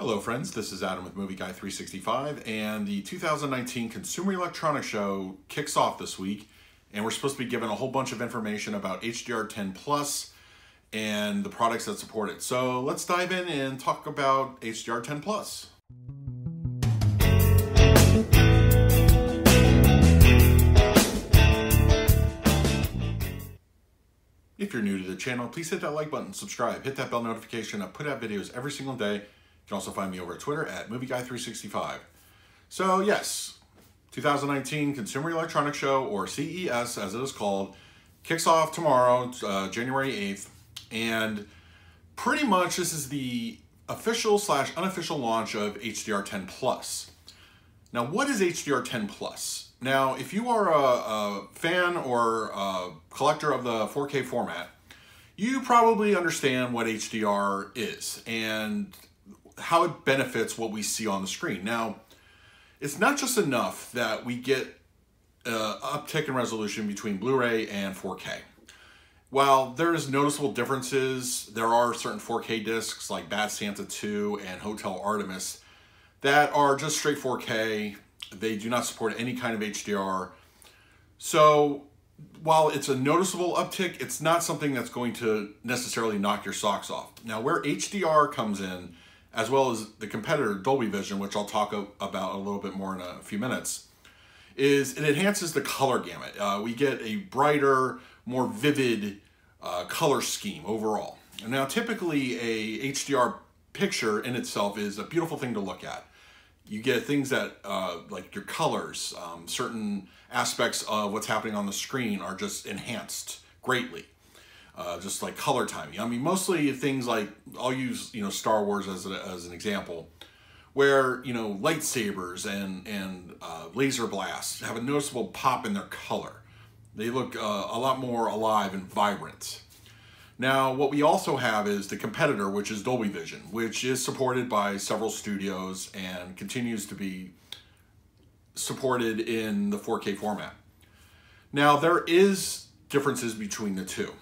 Hello friends, this is Adam with Movie Guy 365 and the 2019 Consumer Electronics Show kicks off this week and we're supposed to be given a whole bunch of information about HDR10 Plus and the products that support it. So let's dive in and talk about HDR10 Plus. If you're new to the channel, please hit that like button, subscribe, hit that bell notification. I put out videos every single day you can also find me over at Twitter at MovieGuy365. So yes, 2019 Consumer Electronics Show, or CES as it is called, kicks off tomorrow, uh, January 8th. And pretty much this is the official slash unofficial launch of HDR10 Plus. Now, what is HDR10 Plus? Now, if you are a, a fan or a collector of the 4K format, you probably understand what HDR is. And how it benefits what we see on the screen. Now, it's not just enough that we get uh, uptick in resolution between Blu-ray and 4K. While there's noticeable differences, there are certain 4K discs like Bad Santa 2 and Hotel Artemis that are just straight 4K. They do not support any kind of HDR. So while it's a noticeable uptick, it's not something that's going to necessarily knock your socks off. Now where HDR comes in as well as the competitor Dolby Vision, which I'll talk about a little bit more in a few minutes, is it enhances the color gamut. Uh, we get a brighter, more vivid uh, color scheme overall. And now typically a HDR picture in itself is a beautiful thing to look at. You get things that, uh, like your colors, um, certain aspects of what's happening on the screen are just enhanced greatly uh, just like color timing. I mean, mostly things like, I'll use, you know, Star Wars as, a, as an example, where, you know, lightsabers and, and uh, laser blasts have a noticeable pop in their color. They look uh, a lot more alive and vibrant. Now, what we also have is the competitor, which is Dolby Vision, which is supported by several studios and continues to be supported in the 4K format. Now, there is differences between the two.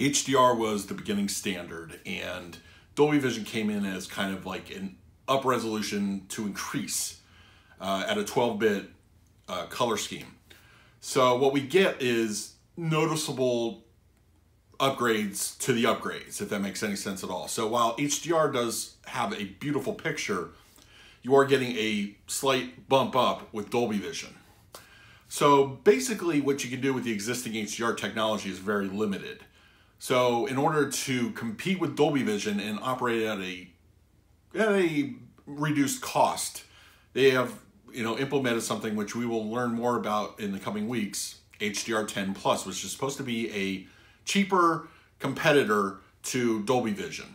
HDR was the beginning standard, and Dolby Vision came in as kind of like an up resolution to increase uh, at a 12-bit uh, color scheme. So what we get is noticeable upgrades to the upgrades, if that makes any sense at all. So while HDR does have a beautiful picture, you are getting a slight bump up with Dolby Vision. So basically what you can do with the existing HDR technology is very limited. So in order to compete with Dolby Vision and operate at a at a reduced cost, they have you know implemented something which we will learn more about in the coming weeks, HDR10 Plus, which is supposed to be a cheaper competitor to Dolby Vision.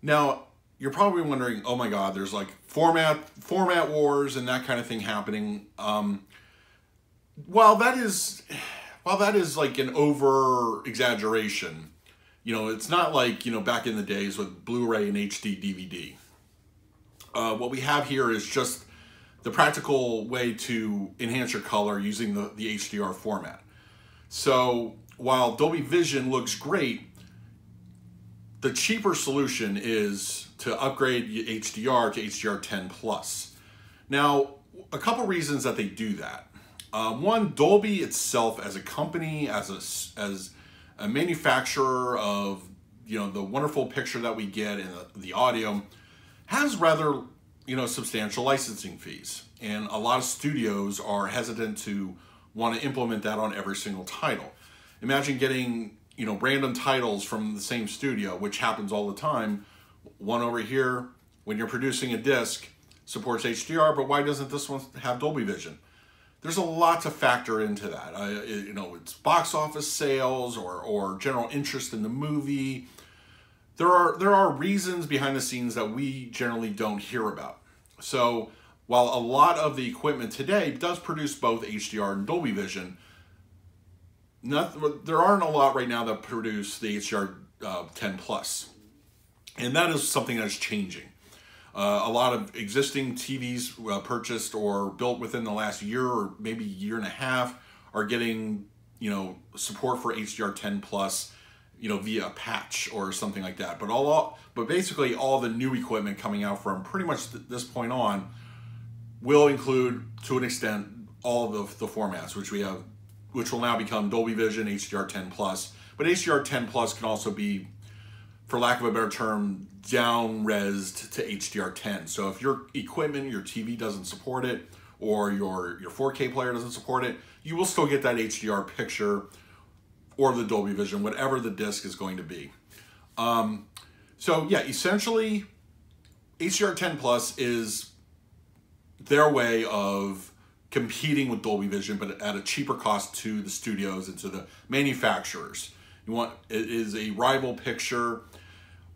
Now, you're probably wondering, oh my God, there's like format format wars and that kind of thing happening. Um, while that is while that is like an over exaggeration, you know, it's not like, you know, back in the days with Blu-ray and HD DVD. Uh, what we have here is just the practical way to enhance your color using the, the HDR format. So while Dolby Vision looks great, the cheaper solution is to upgrade your HDR to HDR10 Plus. Now, a couple reasons that they do that. Um, one, Dolby itself as a company, as a, as a manufacturer of you know the wonderful picture that we get in the, the audio, has rather you know substantial licensing fees, and a lot of studios are hesitant to want to implement that on every single title. Imagine getting you know random titles from the same studio, which happens all the time. One over here, when you're producing a disc, supports HDR, but why doesn't this one have Dolby Vision? There's a lot to factor into that. I, you know, it's box office sales or, or general interest in the movie. There are there are reasons behind the scenes that we generally don't hear about. So while a lot of the equipment today does produce both HDR and Dolby Vision, not, there aren't a lot right now that produce the HDR uh, 10 Plus, and that is something that's changing. Uh, a lot of existing TVs uh, purchased or built within the last year or maybe year and a half are getting you know support for HDR10 plus. you know, via a patch or something like that. But all, but basically all the new equipment coming out from pretty much th this point on will include, to an extent, all of the, the formats, which we have, which will now become Dolby Vision, HDR10 Plus. But HDR10 Plus can also be, for lack of a better term, down resed to HDR10. So if your equipment, your TV doesn't support it, or your, your 4K player doesn't support it, you will still get that HDR picture or the Dolby Vision, whatever the disc is going to be. Um, so yeah, essentially, HDR10 Plus is their way of competing with Dolby Vision, but at a cheaper cost to the studios and to the manufacturers. You want it is a rival picture.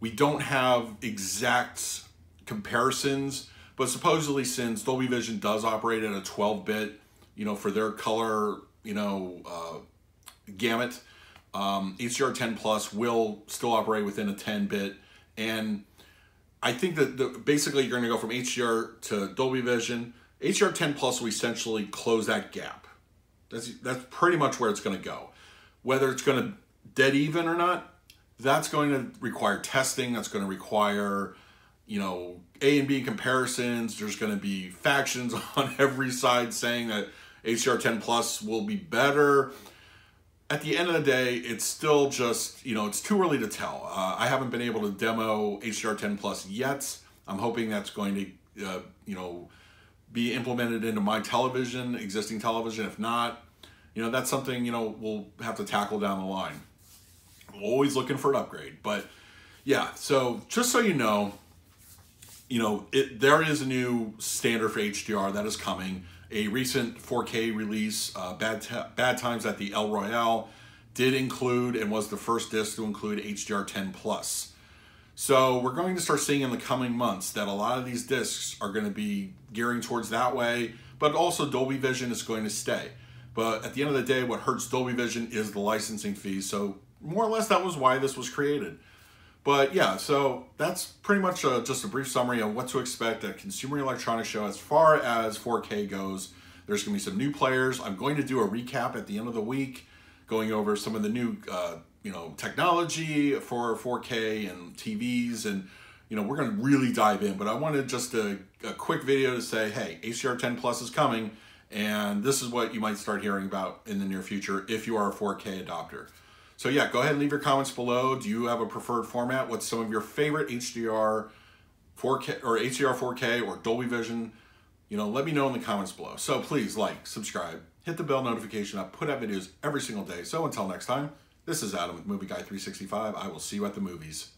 We don't have exact comparisons, but supposedly since Dolby Vision does operate at a 12-bit, you know, for their color, you know, uh, gamut, um, HDR10 Plus will still operate within a 10-bit, and I think that the, basically you're going to go from HDR to Dolby Vision. HDR10 Plus will essentially close that gap. That's that's pretty much where it's going to go. Whether it's going to dead even or not, that's going to require testing. That's going to require, you know, A and B comparisons. There's going to be factions on every side saying that HDR10 Plus will be better at the end of the day, it's still just, you know, it's too early to tell. Uh, I haven't been able to demo HDR10 Plus yet. I'm hoping that's going to, uh, you know, be implemented into my television, existing television. If not, you know, that's something, you know, we'll have to tackle down the line. Always looking for an upgrade. But yeah, so just so you know, you know, it, there is a new standard for HDR that is coming a recent 4K release, uh, Bad, Bad Times at the El Royale, did include and was the first disc to include HDR10 Plus. So we're going to start seeing in the coming months that a lot of these discs are going to be gearing towards that way, but also Dolby Vision is going to stay. But at the end of the day, what hurts Dolby Vision is the licensing fees. So more or less that was why this was created. But yeah, so that's pretty much a, just a brief summary of what to expect at Consumer Electronics Show as far as 4K goes. There's going to be some new players. I'm going to do a recap at the end of the week, going over some of the new, uh, you know, technology for 4K and TVs, and you know, we're going to really dive in. But I wanted just a, a quick video to say, hey, HDR10 Plus is coming, and this is what you might start hearing about in the near future if you are a 4K adopter. So yeah, go ahead and leave your comments below. Do you have a preferred format? What's some of your favorite HDR 4K or HDR 4K or Dolby Vision? You know, let me know in the comments below. So please like, subscribe, hit the bell notification. I put out videos every single day. So until next time, this is Adam with Movie Guy 365. I will see you at the movies.